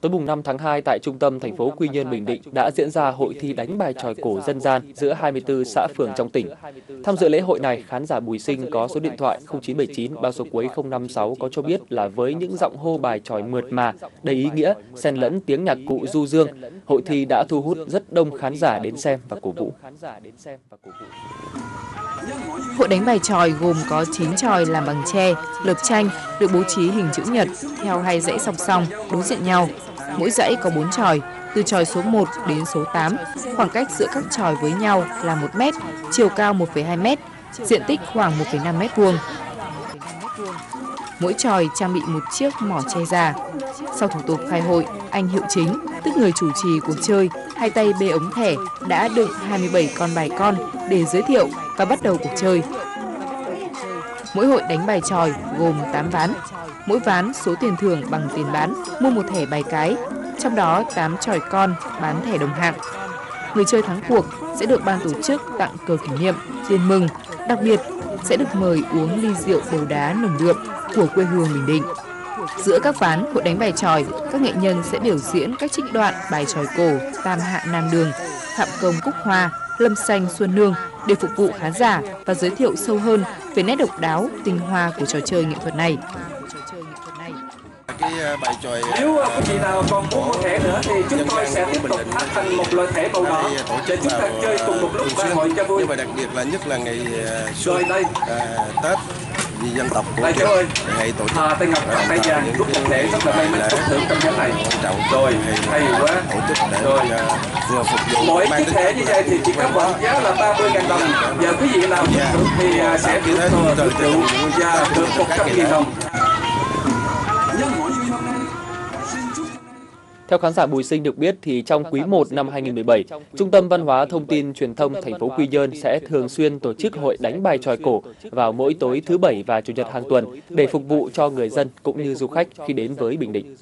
Tối mùng 5 tháng 2 tại trung tâm thành phố Quy Nhơn, Bình Định đã diễn ra hội thi đánh bài tròi cổ dân gian giữa 24 xã phường trong tỉnh. Tham dự lễ hội này, khán giả Bùi Sinh có số điện thoại 0979 bao số cuối 056 có cho biết là với những giọng hô bài tròi mượt mà, đầy ý nghĩa, xen lẫn tiếng nhạc cụ du dương, hội thi đã thu hút rất đông khán giả đến xem và cổ vũ. Hội đánh bài tròi gồm có 9 tròi làm bằng tre, lợp tranh, được bố trí hình chữ nhật theo hai dãy song song, đối diện nhau. Mỗi dãy có 4 tròi, từ tròi số 1 đến số 8. Khoảng cách giữa các tròi với nhau là 1 mét, chiều cao 1,2 mét, diện tích khoảng 1,5 mét vuông. Mỗi tròi trang bị một chiếc mỏ che già. Sau thủ tục khai hội, anh Hiệu Chính, tức người chủ trì cuộc chơi, hai tay bê ống thẻ đã đựng 27 con bài con để giới thiệu và bắt đầu cuộc chơi. Mỗi hội đánh bài tròi gồm 8 ván. Mỗi ván số tiền thưởng bằng tiền bán mua một thẻ bài cái, trong đó 8 tròi con bán thẻ đồng hạng. Người chơi thắng cuộc sẽ được ban tổ chức tặng cờ kỷ niệm, tiền mừng, đặc biệt sẽ được mời uống ly rượu bầu đá nồng đượm của quê hương Bình Định. Giữa các ván hội đánh bài tròi, các nghệ nhân sẽ biểu diễn các trích đoạn bài tròi cổ Tam Hạ Nam Đường, Phạm Công Cúc Hoa, Lâm Xanh Xuân Nương để phục vụ khán giả và giới thiệu sâu hơn về nét độc đáo, tinh hoa của trò chơi nghệ thuật này. Cái bài tròi Nếu quý vị nào còn muốn một thẻ nữa thì chúng tôi sẽ tiếp tục phát hành một loại thẻ màu đỏ để chúng ta chơi cùng một lúc và hội cho vui. Nhưng mà đặc biệt là nhất là ngày Rồi đây, à, Tết vì dân tộc của ơi, ngày tổ chức à, Tây Ngọc tặng tay vàng rút một thẻ rất là may mắn trúng thưởng trong nhóm này. trọng Rồi, hay quá. tổ chức để Rồi. à, vừa phục vụ Mỗi chiếc thẻ như vậy thì chỉ có mệnh giá là 30.000 đồng. Và quý vị nào thưởng thì à, sẽ được được rượu và được 100.000 đồng. Theo khán giả Bùi Sinh được biết thì trong quý 1 năm 2017, Trung tâm Văn hóa Thông tin Truyền thông thành phố Quy Nhơn sẽ thường xuyên tổ chức hội đánh bài tròi cổ vào mỗi tối thứ Bảy và Chủ nhật hàng tuần để phục vụ cho người dân cũng như du khách khi đến với Bình Định.